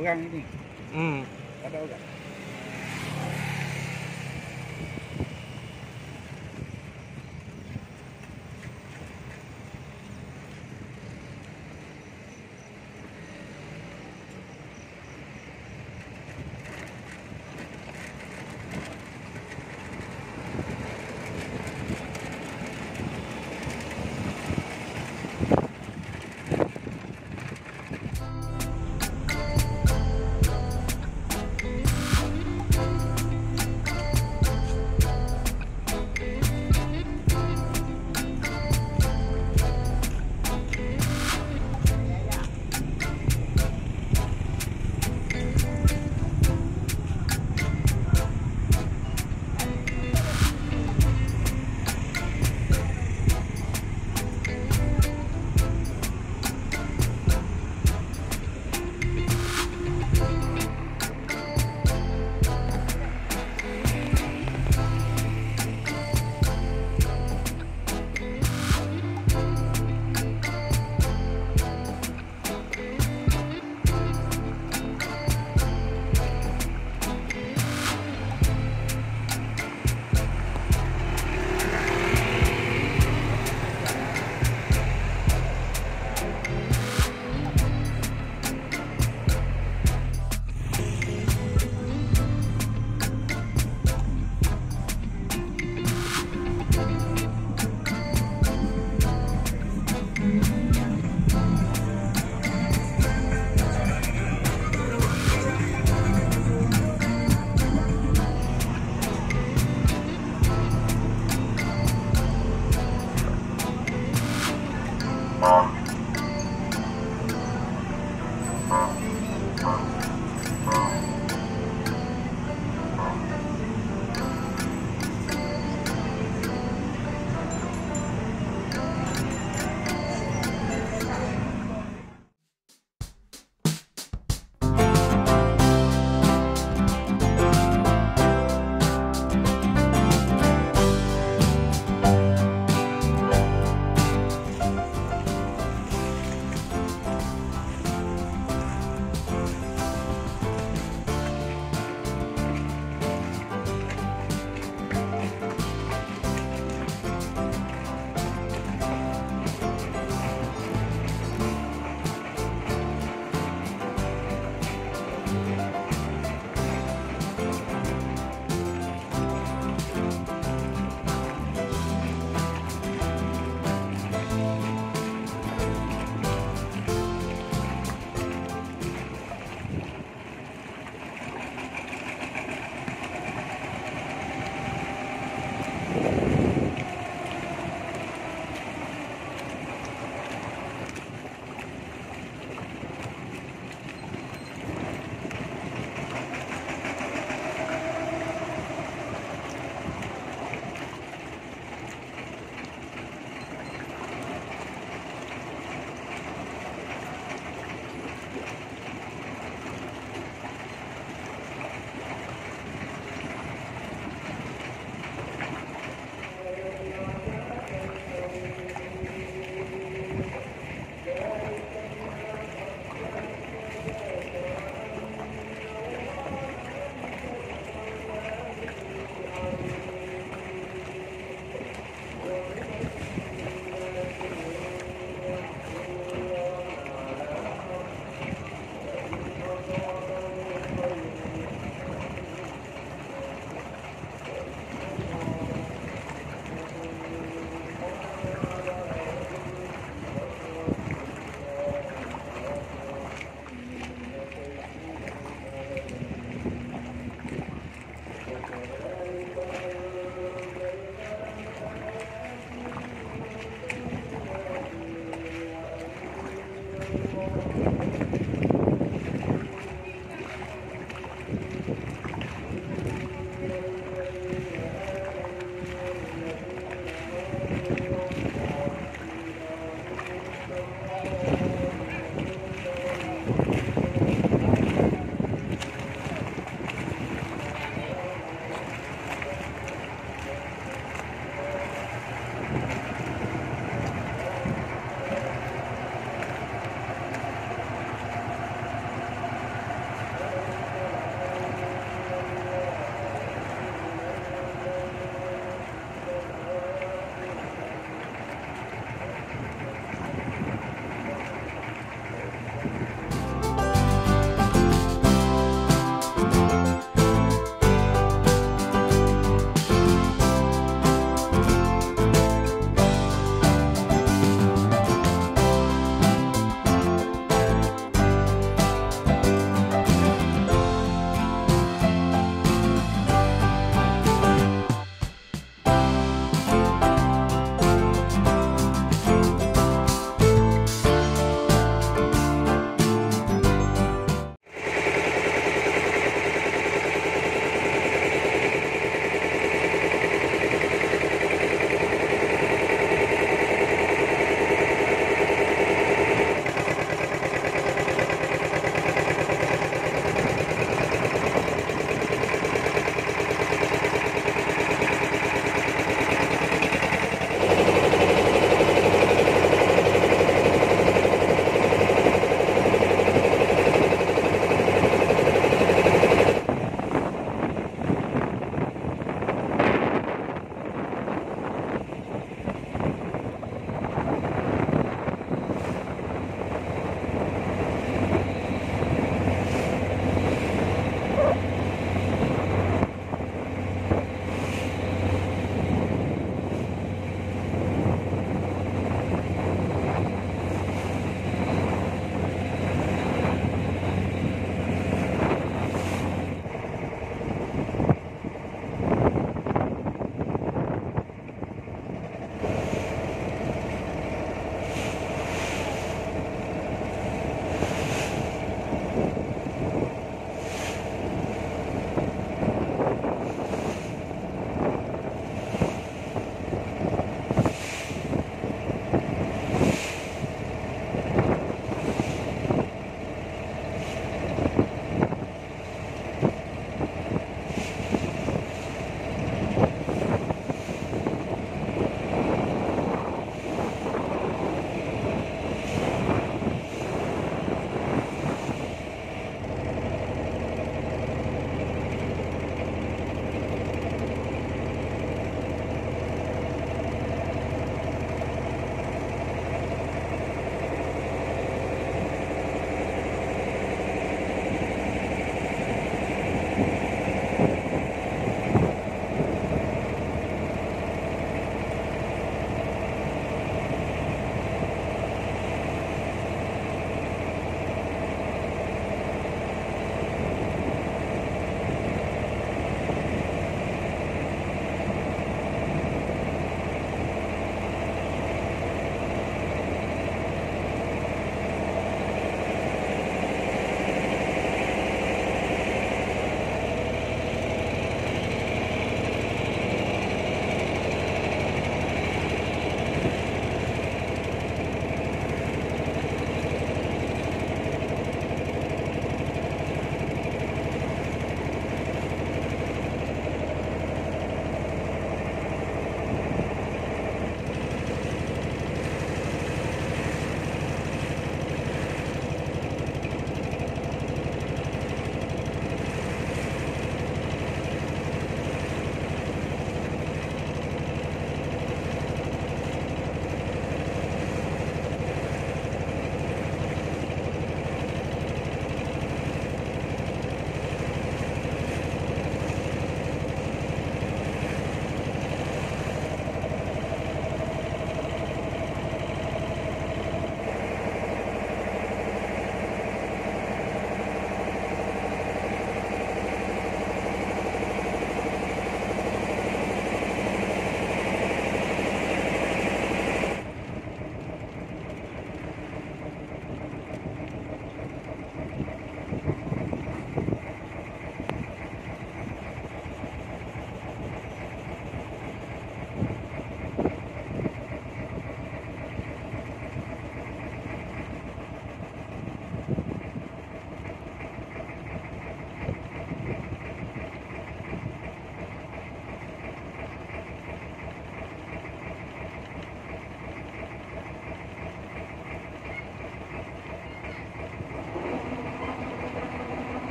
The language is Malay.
orang ni. Hmm. Ada orang.